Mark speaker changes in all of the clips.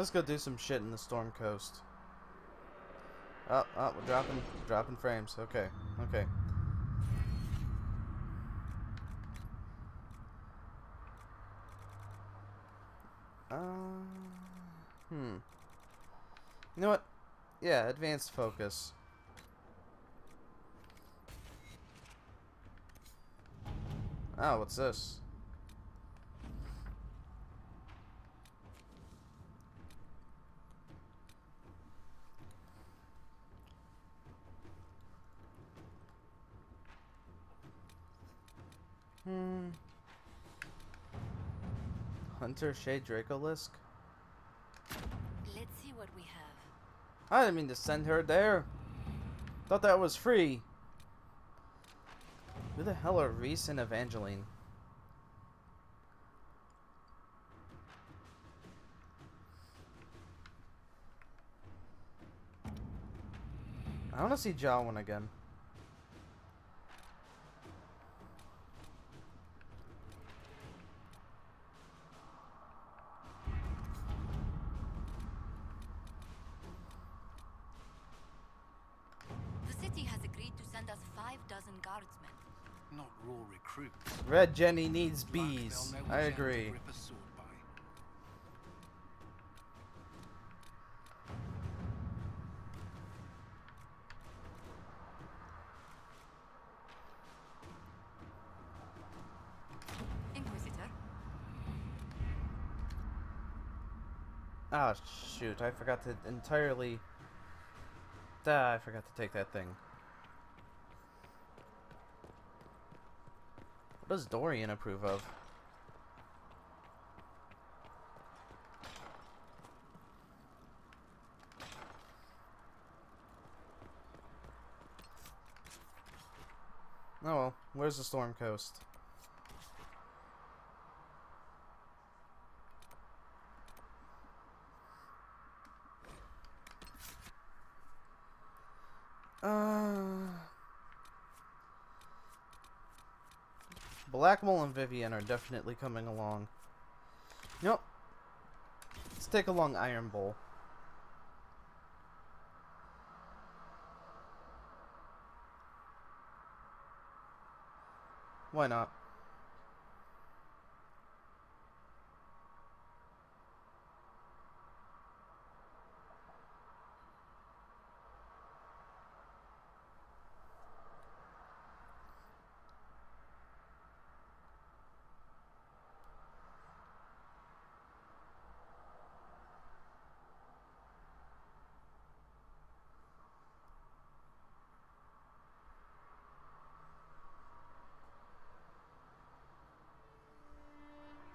Speaker 1: Let's go do some shit in the Storm Coast. Oh, oh, we're dropping, dropping frames. Okay, okay. Uh, hmm. You know what? Yeah, advanced focus. Oh, what's this? Hmm. Hunter Shay Dracolisk?
Speaker 2: Let's see what we have.
Speaker 1: I didn't mean to send her there. Thought that was free. Who the hell are Reese and Evangeline? I want to see Jawan again.
Speaker 2: Guardsmen.
Speaker 3: Not raw recruits.
Speaker 1: Red Jenny needs bees. I
Speaker 3: which end to
Speaker 1: agree.
Speaker 3: rip a sword by.
Speaker 2: Inquisitor,
Speaker 1: Ah, shoot. I forgot to entirely... Ah, I forgot to take that thing. Does Dorian approve of? Oh well, where's the Storm Coast? Blackwall and Vivienne are definitely coming along. Nope. Let's take along Iron Bull. Why not?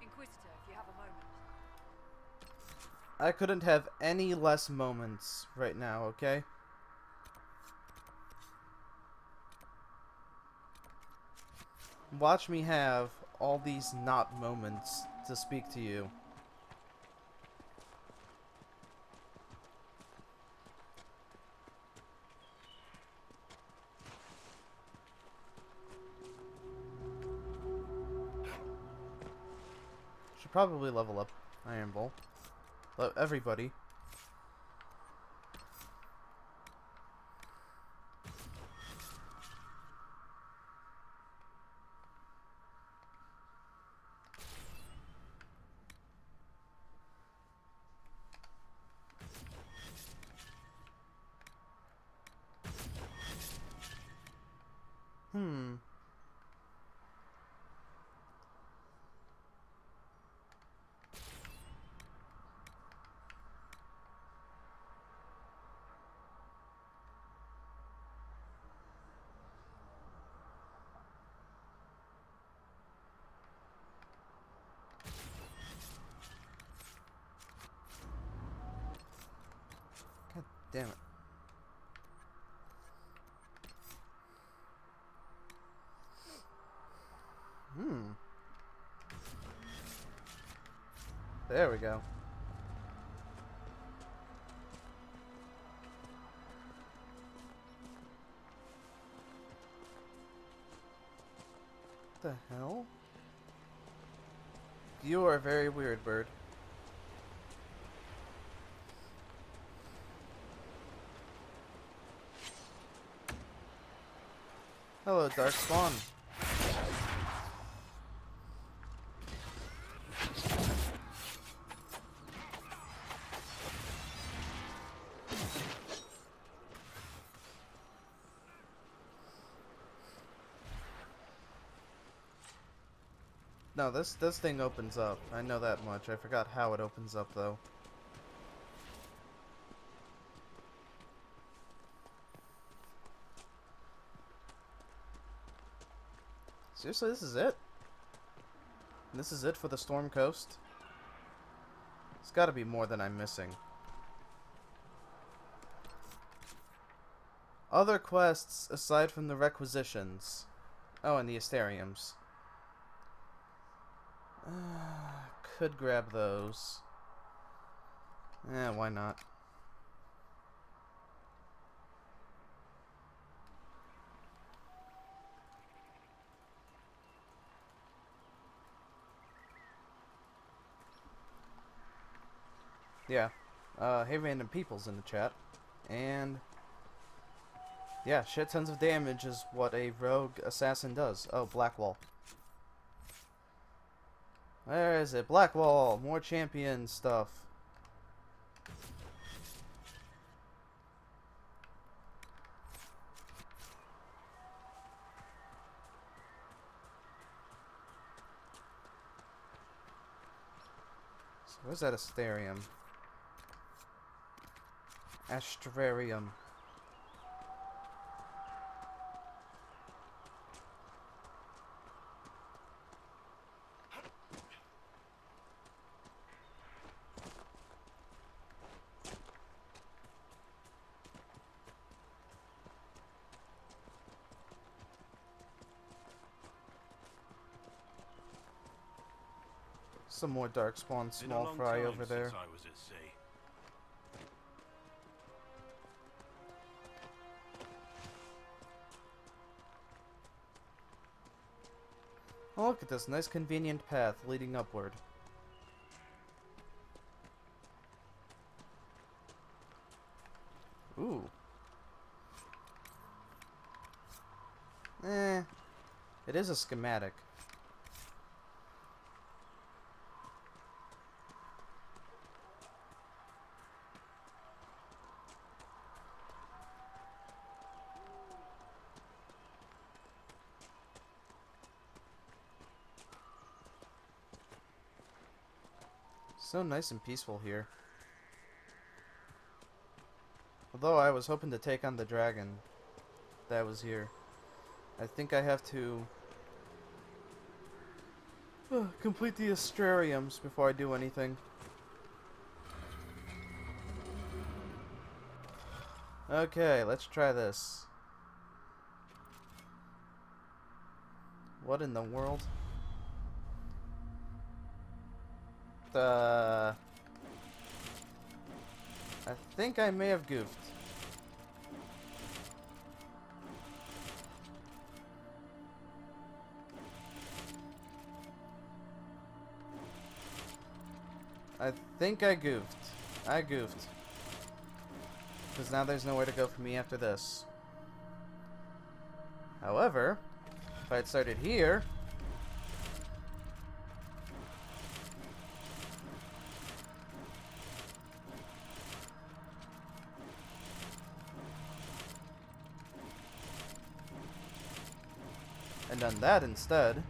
Speaker 2: Inquisitor, if you have a moment.
Speaker 1: I couldn't have any less moments right now, okay? Watch me have all these not moments to speak to you. Should probably level up Iron Bull. Le- everybody. Hmm. God damn it. Hmm. There we go. The hell? You are a very weird, bird. Dark Spawn. No, this this thing opens up. I know that much. I forgot how it opens up though. Seriously, this is it? This is it for the Storm Coast? It's gotta be more than I'm missing. Other quests aside from the requisitions. Oh, and the Astrariums. could grab those. Yeah, why not? Yeah. Uh, hey random peoples in the chat. And... Yeah, shit tons of damage is what a rogue assassin does. Oh, Blackwall. Where is it? Blackwall! More champion stuff. So where's that Astrarium? Astrarium. Some more darkspawn small fry over there. Oh, look at this nice convenient path leading upward. Ooh. Eh. It is a schematic. So nice and peaceful here. Although I was hoping to take on the dragon that was here. I think I have to uh, complete the astrariums before I do anything. Okay, let's try this. What in the world? Uh... I think I may have goofed. I think I goofed. I goofed. Because now there's nowhere to go for me after this. However, if I had started here, done that instead.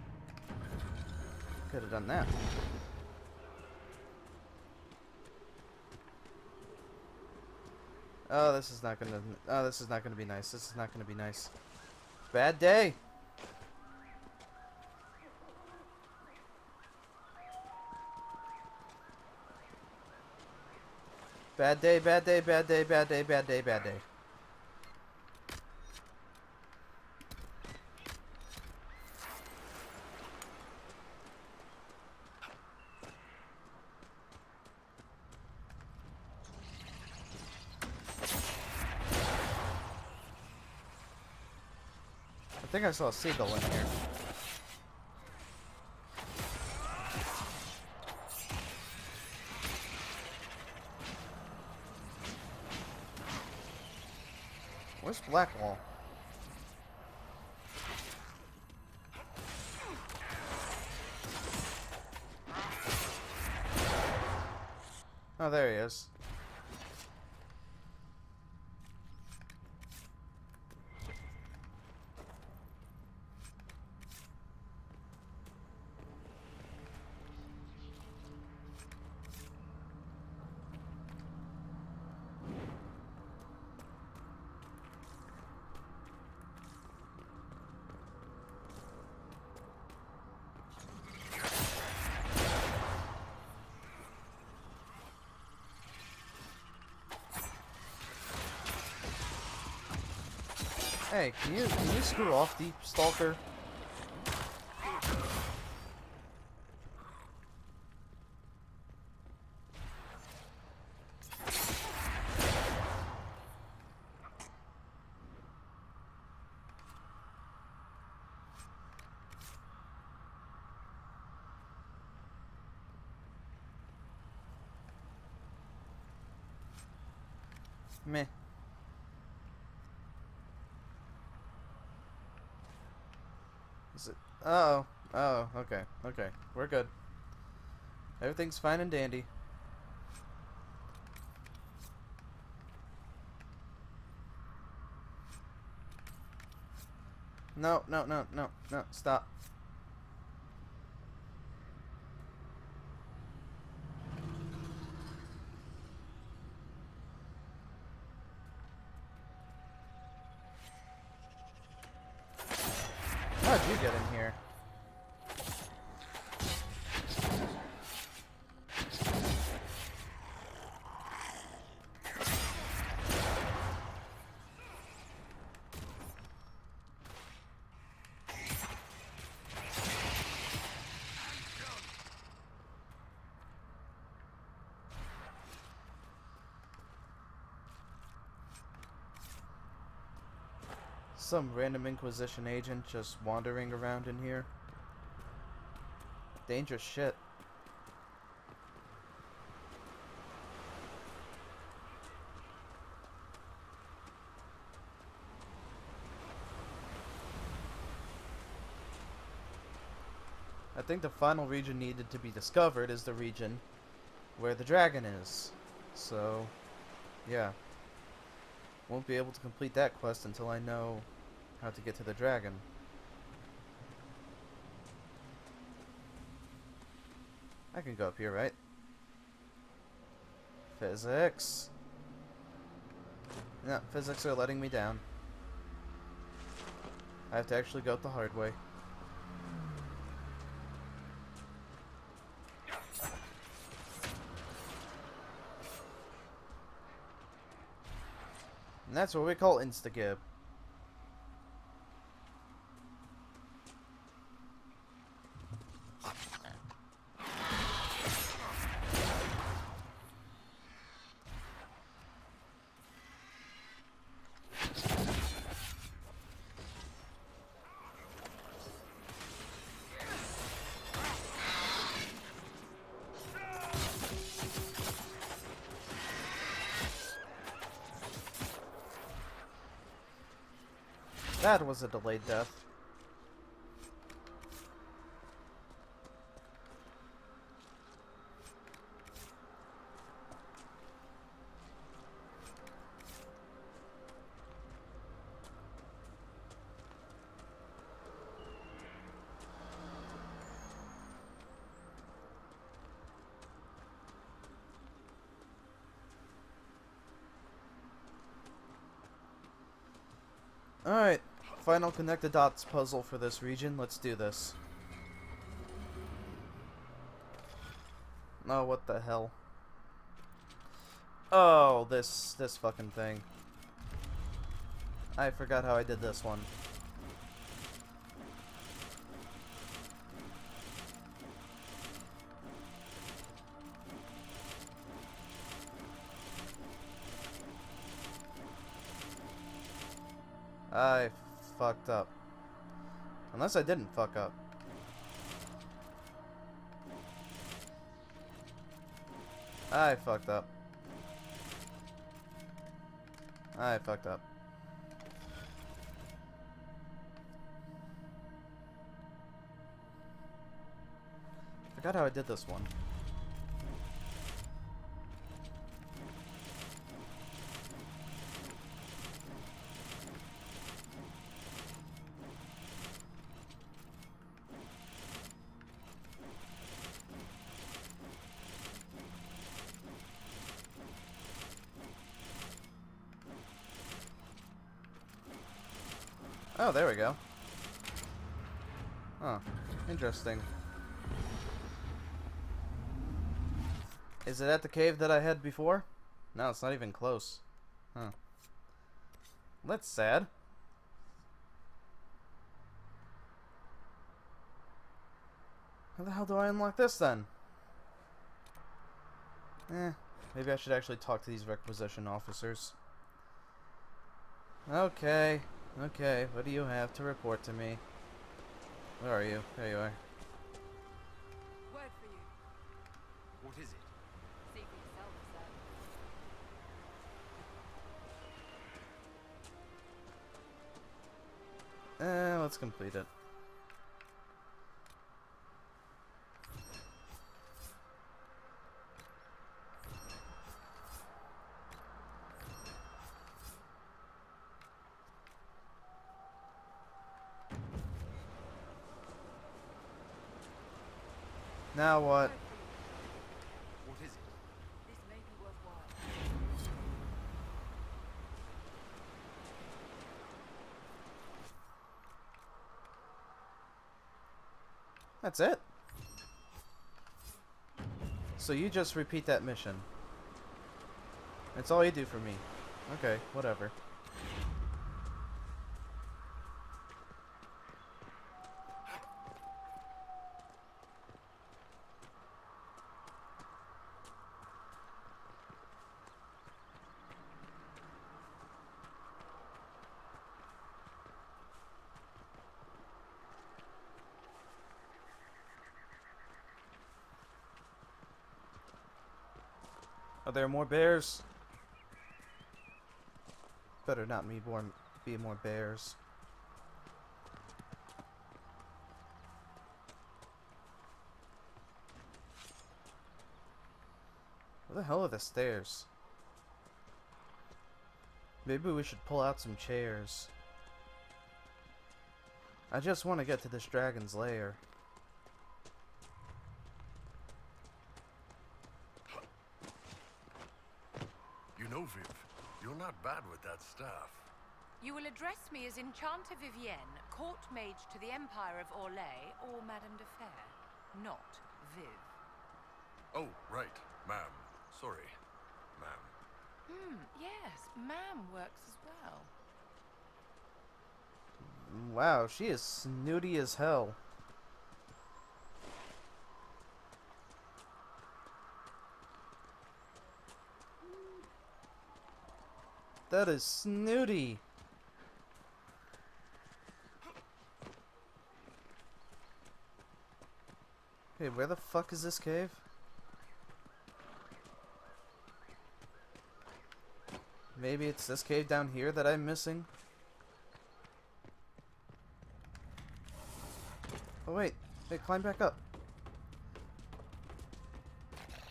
Speaker 1: Could have done that. Oh, this is not gonna. Oh, this is not gonna be nice. This is not gonna be nice. Bad day. Bad day, bad day, bad day, bad day, bad day, bad day. saw a seagull in here. Where's Blackwall? Oh, there he is. Hey, can you can you screw off, Deep Stalker? Meh. Is it? Oh, oh, okay, okay, we're good. Everything's fine and dandy. No, no, no, no, no, stop. How'd you get in here? Some random Inquisition agent just wandering around in here. Dangerous shit. I think the final region needed to be discovered is the region where the dragon is. So, yeah. Won't be able to complete that quest until I know how to get to the dragon. I can go up here, right? Physics. No, physics are letting me down. I have to actually go the hard way. And that's what we call Instagib. That was a delayed death. Alright, final connect the dots puzzle for this region. Let's do this. Oh, what the hell? Oh, this this fucking thing. I forgot how I did this one. I fucked up. Unless I didn't fuck up. I fucked up. I fucked up. Forgot how I did this one. Interesting. Is it at the cave that I had before? No, it's not even close. Huh. That's sad. How the hell do I unlock this then? Eh, maybe I should actually talk to these requisition officers. Okay, okay, what do you have to report to me? Where are you? There you are.
Speaker 2: Word for you.
Speaker 3: What is it?
Speaker 2: See for yourself, sir.
Speaker 1: Eh, let's complete it. Now what?
Speaker 2: Word for you.
Speaker 3: What is it?
Speaker 2: This may be worthwhile.
Speaker 1: That's it? So you just repeat that mission. That's all you do for me. Okay, whatever. There are more bears? Better not me more be more bears. Where the hell are the stairs? Maybe we should pull out some chairs. I just want to get to this dragon's lair.
Speaker 4: You know, Viv, you're not bad with that staff.
Speaker 5: You will address me as Enchanter Vivienne, court mage to the Empire of Orlais, or Madame de Fer, not Viv.
Speaker 4: Oh, right, ma'am. Sorry, ma'am.
Speaker 5: Hmm, yes, ma'am works as well.
Speaker 1: Wow, she is snooty as hell. That is snooty. Hey, where the fuck is this cave? Maybe it's this cave down here that I'm missing? Oh wait, hey, climb back up.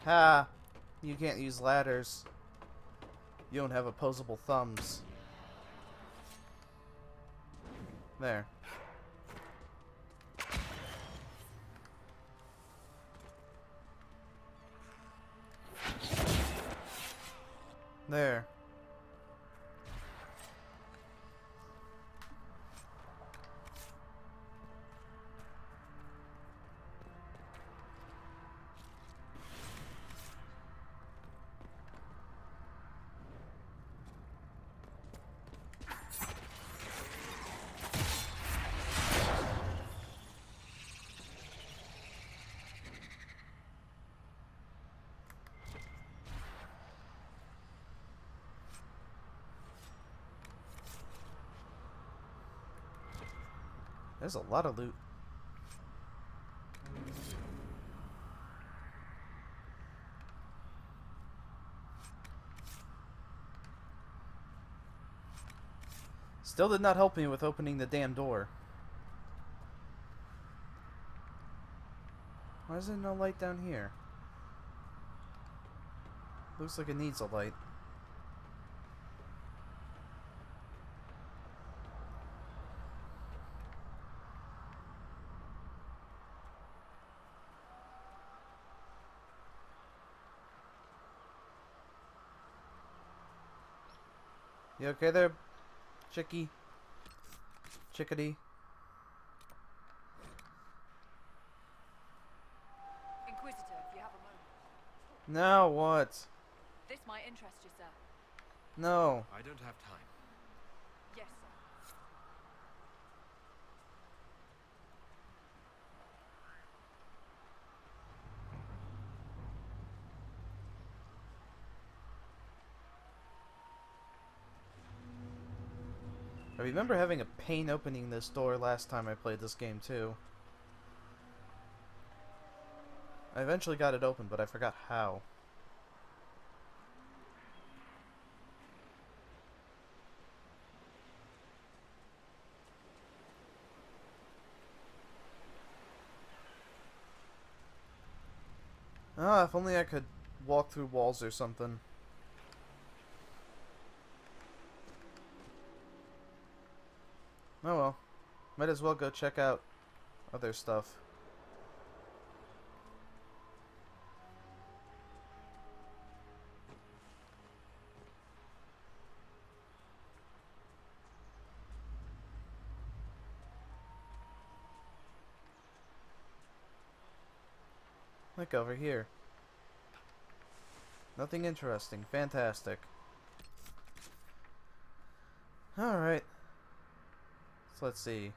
Speaker 1: Ha! You can't use ladders. You don't have opposable thumbs. There. There. There's a lot of loot. Still did not help me with opening the damn door. Why is there no light down here? Looks like it needs a light. You okay there, Chicky? chickadee.
Speaker 5: Inquisitor, if you have a moment.
Speaker 1: Now what?
Speaker 5: This might interest you, sir.
Speaker 1: No.
Speaker 3: I don't have time.
Speaker 5: Yes, sir.
Speaker 1: I remember having a pain opening this door last time I played this game too. I eventually got it open, but I forgot how. Ah, if only I could walk through walls or something. Oh well. Might as well go check out other stuff. Look over here. Nothing interesting. Fantastic. Alright. So let's see.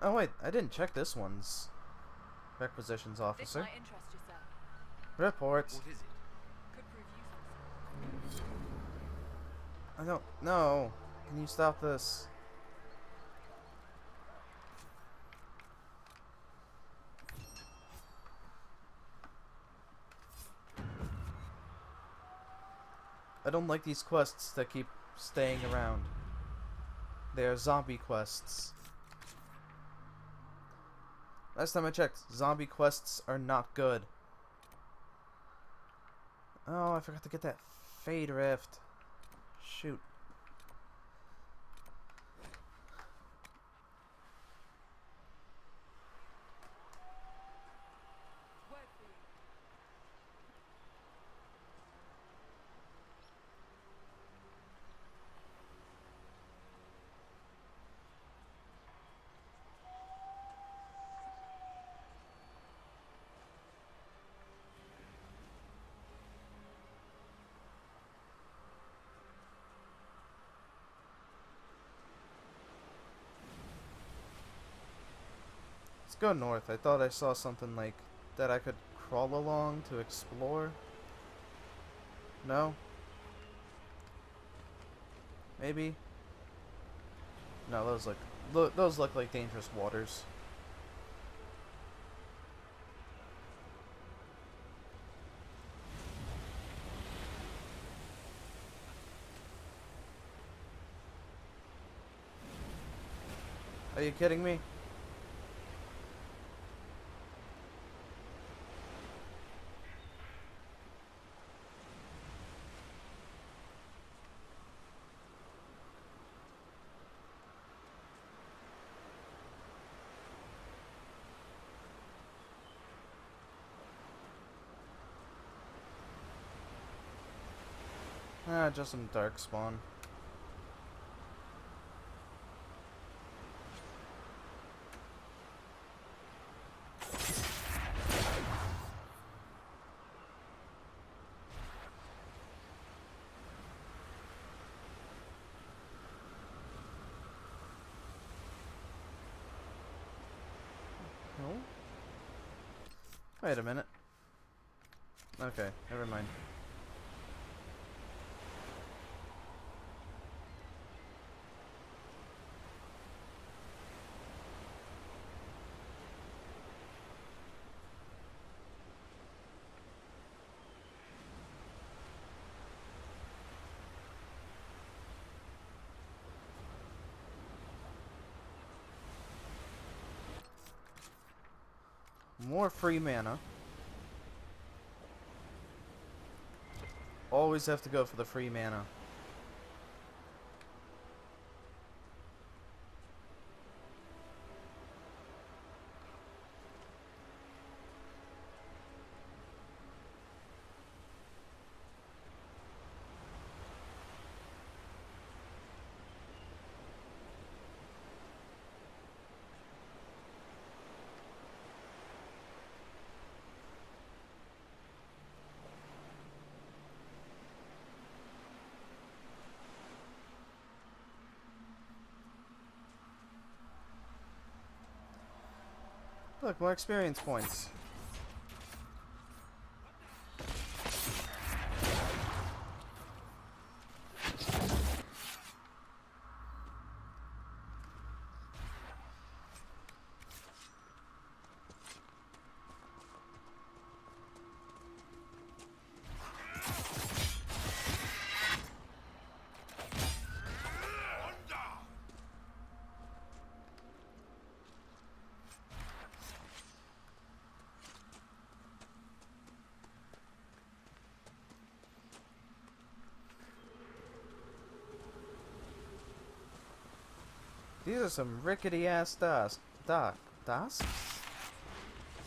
Speaker 1: Oh wait, I didn't check this one's requisitions officer.
Speaker 5: might interest you, sir.
Speaker 1: Reports.
Speaker 3: What is it?
Speaker 5: Could prove useful, sir.
Speaker 1: I don't know. Can you stop this? I don't like these quests that keep staying around. They are zombie quests. Last time I checked, zombie quests are not good. Oh, I forgot to get that Fade Rift. Shoot.
Speaker 5: Word for you.
Speaker 1: Let's go north. I thought I saw something like that I could crawl along to explore. No? Maybe? No, those look look those look like dangerous waters. Are you kidding me? Just some dark spawn. No? Wait a minute. Okay, never mind. More free mana. Always have to go for the free mana. Look, more experience points. Are some rickety ass docks. Dock. Docks?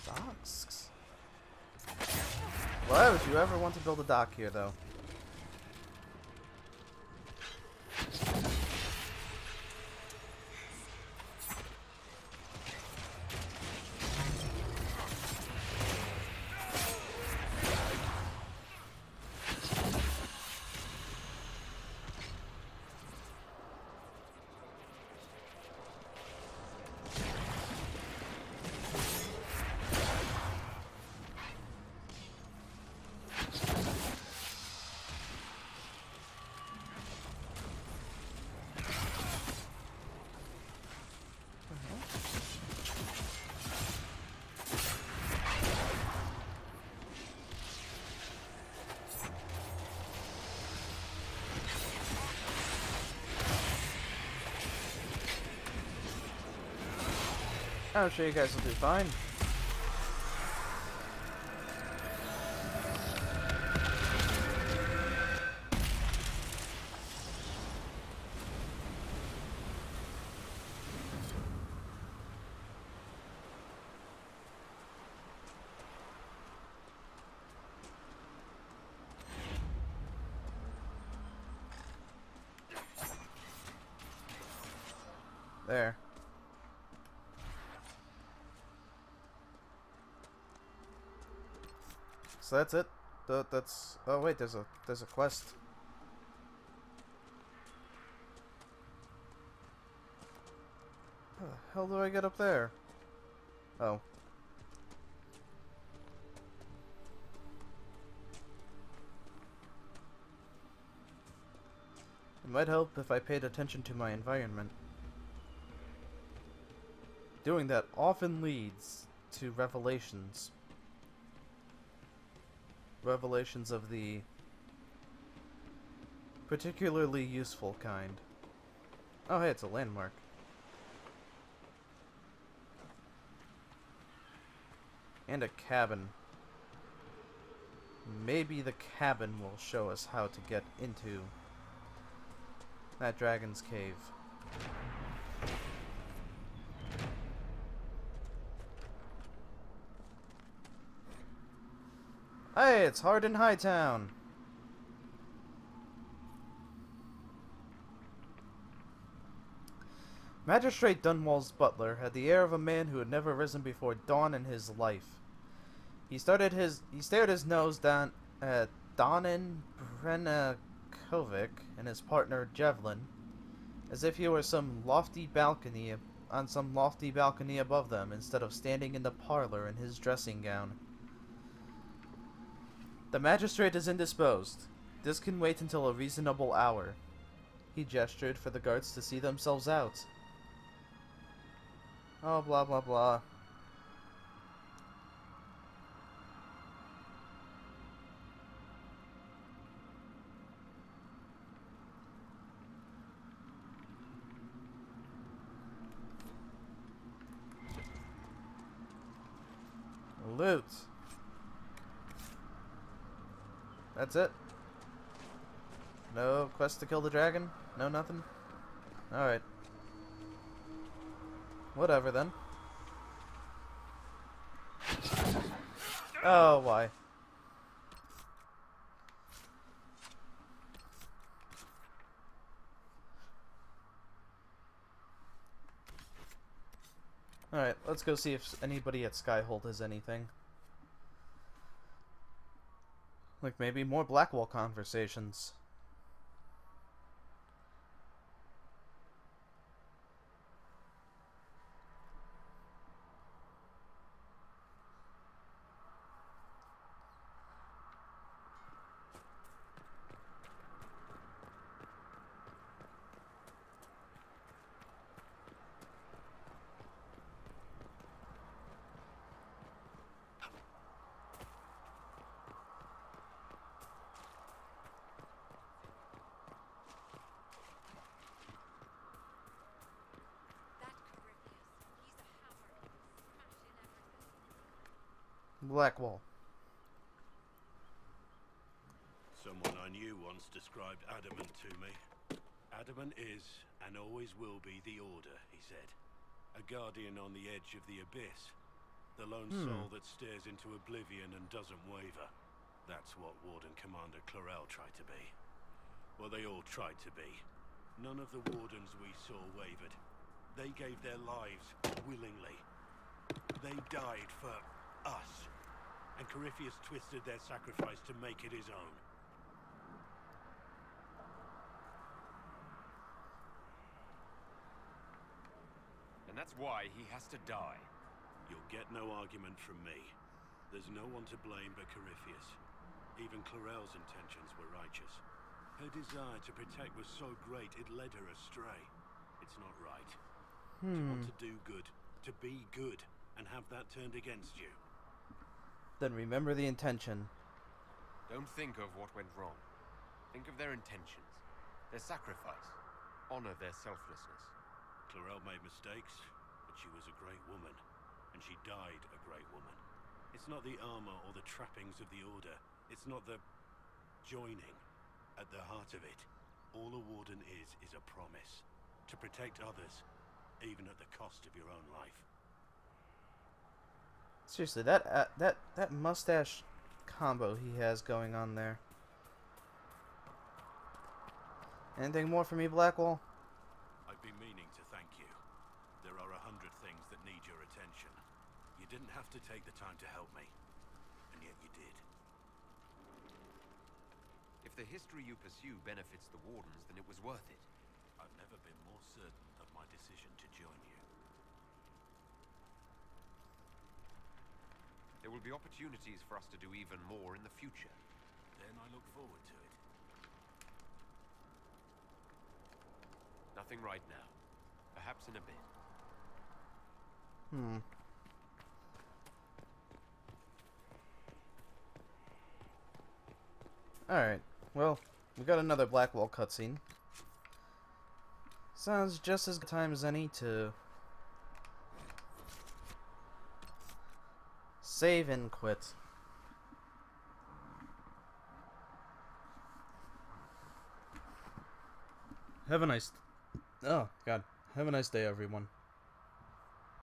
Speaker 1: Docks? Why would you ever want to build a dock here, though? I'm sure you guys will do fine. There. So that's it. Th that's. Oh wait, there's a there's a quest. How the hell do I get up there? Oh. It might help if I paid attention to my environment. Doing that often leads to revelations revelations of the particularly useful kind. Oh, hey, it's a landmark. And a cabin. Maybe the cabin will show us how to get into that dragon's cave. It's Hard in Hightown. Magistrate Dunwall's butler had the air of a man who had never risen before dawn in his life. He started his he stared his nose down at Donnen Brennokovic and his partner Jevlin, as if he were some lofty balcony on some lofty balcony above them instead of standing in the parlor in his dressing gown. The magistrate is indisposed. This can wait until a reasonable hour. He gestured for the guards to see themselves out. Oh, blah, blah, blah. Loot. That's it? No quest to kill the dragon? No nothing? Alright. Whatever then. Oh, why? Alright, let's go see if anybody at Skyhold has anything. Like maybe more Blackwall conversations. Blackwall.
Speaker 4: Someone I knew once described Adamant to me. Adamant is, and always will be, the Order, he said. A guardian on the edge of the abyss. The lone
Speaker 1: Hmm.
Speaker 4: soul that stares into oblivion and doesn't waver. That's what Warden Commander Clarel tried to be. Well, they all tried to be. None of the Wardens we saw wavered. They gave their lives willingly. They died for us. And Corypheus twisted their sacrifice to make it his own.
Speaker 3: And that's why he has to die.
Speaker 4: You'll get no argument from me. There's no one to blame but Corypheus. Even Clarel's intentions were righteous. Her desire to protect was so great it led her astray. It's not right. To
Speaker 1: Hmm.
Speaker 4: want to do good, to be good, and have that turned against you.
Speaker 1: Then remember the intention.
Speaker 3: Don't think of what went wrong. Think of their intentions, their sacrifice. Honor their selflessness.
Speaker 4: Clarel made mistakes, but she was a great woman, and she died a great woman. It's not the armor or the trappings of the Order. It's not the joining. At the heart of it, all a warden is, is a promise. To protect others, even at the cost of your own life.
Speaker 1: Seriously, that uh, that that mustache combo he has going on there. Anything more for me, Blackwall?
Speaker 4: I've been meaning to thank you. There are a hundred things that need your attention. You didn't have to take the time to help me, and yet you did.
Speaker 3: If the history you pursue benefits the Wardens, then it was worth it.
Speaker 4: I've never been more certain of my decision to join you.
Speaker 3: There will be opportunities for us to do even more in the future.
Speaker 4: Then I look forward to it.
Speaker 3: Nothing right now. Perhaps in a bit.
Speaker 1: Hmm. Alright, well, we got another Blackwall cutscene. Sounds just as good time as any to save and quit. Have a nice Oh god. Have a nice day everyone.